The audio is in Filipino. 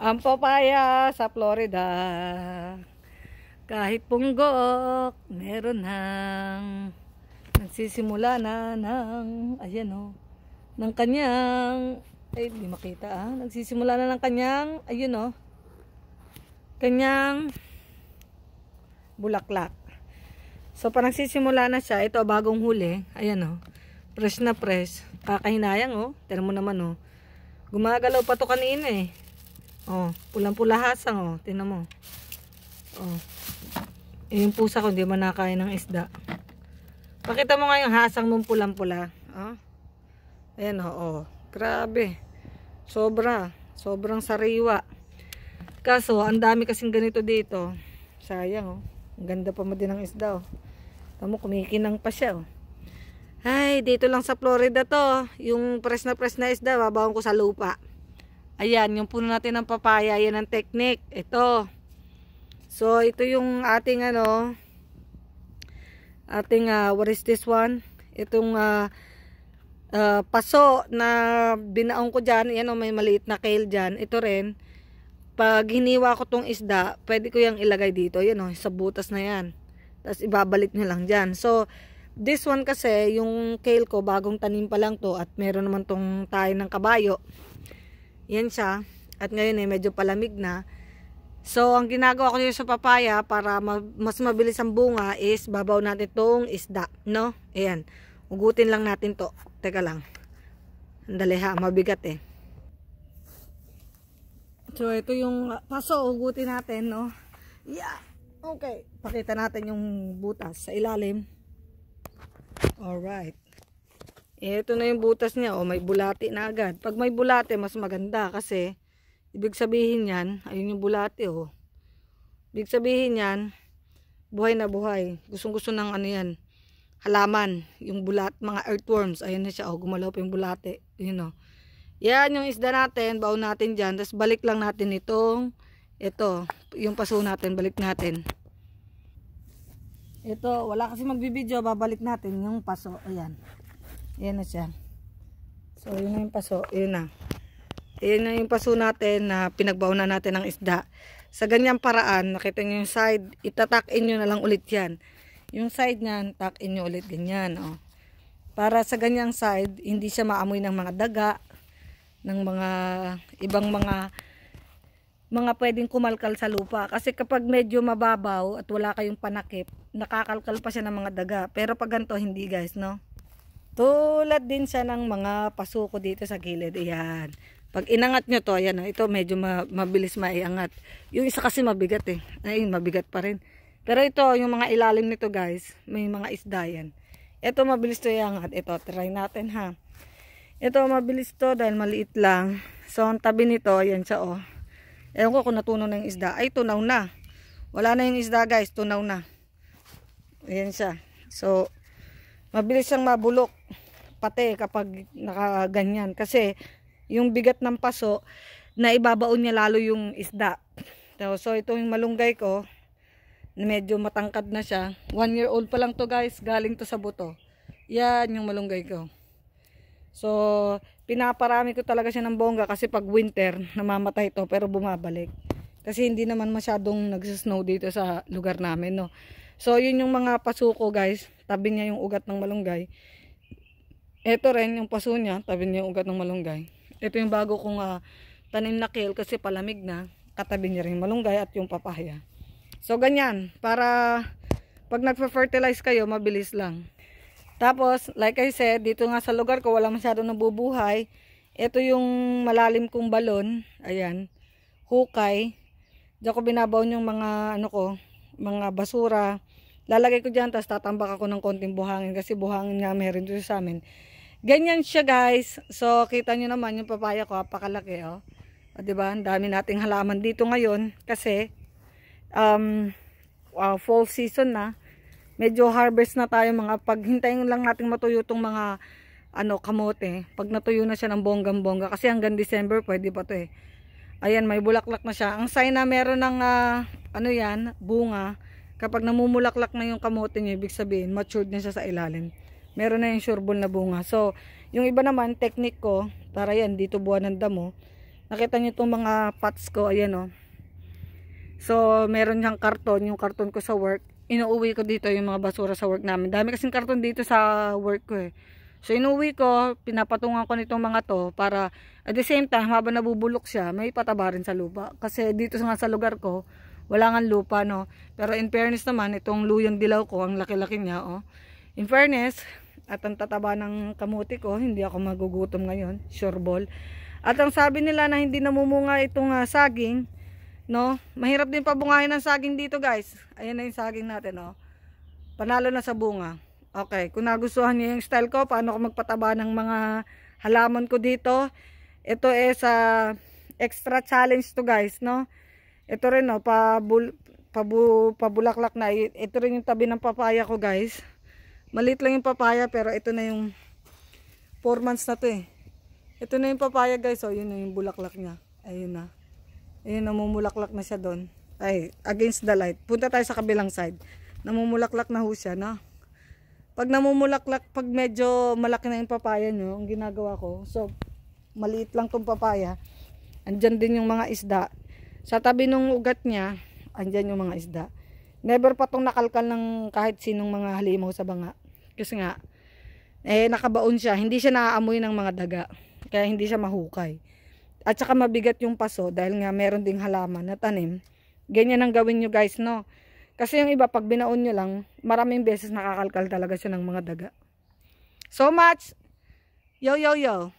Ang papaya sa Florida. Kahit punggok, meron ng nagsisimula na ng, ayan o, ng kanyang, ay di makita ah, nagsisimula na ng kanyang, ayun o, kanyang bulaklak. So, parang sisimula na siya. Ito, bagong huli. Ayan, oh. Fresh na fresh. Kakahinayang, oh. Tignan mo naman, oh. Gumagalaw pa to kanina, eh. Oh, pulang-pula hasang, oh. Tignan mo. Oh. Eh, yung pusa ko, hindi man nakain ng isda. Pakita mo nga yung hasang mong pulang-pula. Oh. Ayan, oh, oh. Grabe. Sobra. Sobrang sariwa. Kaso, ang dami kasing ganito dito. Sayang, oh. Ang ganda pa mo din ng isda, oh. Tamo, kumikinang pa siya, oh. Ay, dito lang sa Florida to. Yung press na press na isda, babawang ko sa lupa. Ayan, yung puno natin ng papaya, yan ang technique. Ito. So, ito yung ating ano, ating, uh, what is this one? Itong, uh, uh, paso na binaong ko dyan. Yan o, may maliit na kale dyan. Ito rin. Pag hiniwa ko tong isda, pwede ko yung ilagay dito. Yan o, sa butas na yan. Tapos ibabalik nyo lang dyan. So, this one kasi, yung kale ko, bagong tanim pa lang to. At meron naman tong tayo ng kabayo. Yan siya. At ngayon eh, medyo palamig na. So, ang ginagawa ko dito sa papaya para ma mas mabilis ang bunga is babaw natin tong isda. No? Ayan. Ugutin lang natin to. Teka lang. Andali ha. Mabigat eh. So, ito yung paso. Ugutin natin, no? Yeah. Okay, pakita natin yung butas sa ilalim. Alright. Ito na yung butas niya. O, may bulati na agad. Pag may bulati, mas maganda kasi ibig sabihin yan, ayun yung bulati o. Ibig sabihin yan, buhay na buhay. Gustong gusto ng ano yan, halaman. Yung bulat, mga earthworms. Ayun na siya. O, gumalaw pa yung bulati. Yun o. Yan yung isda natin. Baon natin dyan. Tapos balik lang natin itong ito, yung paso natin, balik natin. Ito, wala kasi magbibideo, babalik natin yung paso. Ayan. Ayan na siya. So, yun na yung paso. Yun na. Ayan na yung paso natin na pinagbaon na natin ng isda. Sa ganyang paraan, nakita nyo yung side, itatak-in nyo na lang ulit yan. Yung side nyan, tak-in nyo ulit ganyan. Oh. Para sa ganyang side, hindi siya maamoy ng mga daga, ng mga ibang mga mga pwedeng kumalkal sa lupa. Kasi kapag medyo mababaw at wala kayong panakip, nakakalkal pa siya ng mga daga. Pero pag ganito, hindi guys, no? Tulad din siya ng mga pasuko dito sa gilid. Ayan. Pag inangat nyo to, ayan, ito medyo ma mabilis maiangat. Yung isa kasi mabigat eh. Ayun, mabigat pa rin. Pero ito, yung mga ilalim nito guys, may mga isda yan. Ito mabilis to iangat. Ito, try natin ha. Ito mabilis to dahil maliit lang. So, ang tabi nito, ayan siya oh Ewan ko kung natunaw na yung isda. Ay, tunaw na. Wala na yung isda guys. Tunaw na. Ayan siya. So, mabilis siyang mabulok. Pati kapag nakaganyan. Kasi, yung bigat ng paso, na ibabaon niya lalo yung isda. So, so ito yung malunggay ko. Medyo matangkad na siya. One year old pa lang to guys. Galing to sa buto. Yan yung malunggay ko. So, pinaparami ko talaga siya ng bongga kasi pag winter, namamatay to pero bumabalik. Kasi hindi naman masyadong nagsasnow dito sa lugar namin, no. So, yun yung mga pasuko, guys. Tabi niya yung ugat ng malunggay. Ito rin yung paso niya, tabi niya yung ugat ng malunggay. Ito yung bago kong uh, tanim na kale kasi palamig na. Katabi niya rin malunggay at yung papaya. So, ganyan. Para pag nagpa-fertilize kayo, mabilis lang. Tapos, like I said, dito nga sa lugar ko, wala masyado nabubuhay. Ito yung malalim kong balon. Ayan. Hukay. Diyan ko binabaw yung mga, ano ko, mga basura. Lalagay ko dyan, tapos tatambak ako ng konting buhangin. Kasi buhangin nga meron dito sa amin. Ganyan siya guys. So, kita nyo naman yung papaya ko. Apakalaki, oh. O, diba? Ang dami nating halaman dito ngayon. Kasi, um, uh, fall season na medyo harvest na tayo mga paghintayin lang natin matuyo tong mga ano kamote pag natuyo na siya ng bonggang bongga kasi hanggang December pwede pa to eh ayan may bulaklak na siya ang sign na meron ng uh, ano yan bunga kapag namumulaklak na yung kamote niya ibig sabihin matured na siya sa ilalim meron na yung sureball na bunga so yung iba naman technique ko para yan dito buwan ng damo Nakita niyo itong mga pots ko, ayan o. Oh. So, meron niyang karton, yung karton ko sa work. Inuuwi ko dito yung mga basura sa work namin. Dami kasing karton dito sa work ko eh. So, inuwi ko, pinapatungan ko nitong mga to para at the same time, habang nabubulok siya, may pataba rin sa lupa. Kasi dito nga sa lugar ko, wala nga lupa, no. Pero in fairness naman, itong luyang dilaw ko, ang laki-laki niya, oh. In fairness, at ang tataba ng kamuti ko, hindi ako magugutom ngayon, sure ball. At ang sabi nila na hindi namumunga itong uh, saging, no, mahirap din pabungahin ng saging dito guys. Ayan na yung saging natin, no. Panalo na sa bunga. Okay, kung nagustuhan niyo yung style ko, paano ko magpataba ng mga halaman ko dito. Ito is uh, extra challenge to guys, no? Ito rin, no, pabul, pabu, pabulaklak na. Ito rin yung tabi ng papaya ko guys. Malit lang yung papaya, pero ito na yung 4 months na to eh. Ito na yung papaya guys, oh, yun na yung bulaklak niya. Ayun na. Ayun, namumulaklak na siya doon. Ay, against the light. Punta tayo sa kabilang side. Namumulaklak na ho siya, no? pag namumulaklak, pag medyo malaki na yung papaya nyo, ang ginagawa ko, so, maliit lang tong papaya, andyan din yung mga isda. Sa tabi ng ugat niya, andyan yung mga isda. Never pa tong nakalkal ng kahit sinong mga halimaw sa banga. Kasi nga, eh, nakabaon siya. Hindi siya naaamoy ng mga daga. Kaya hindi siya mahukay. At saka mabigat yung paso dahil nga meron ding halaman na tanim. Ganyan ang gawin nyo guys, no? Kasi yung iba, pag binaon nyo lang, maraming beses nakakalkal talaga siya ng mga daga. So much! Yo, yo, yo!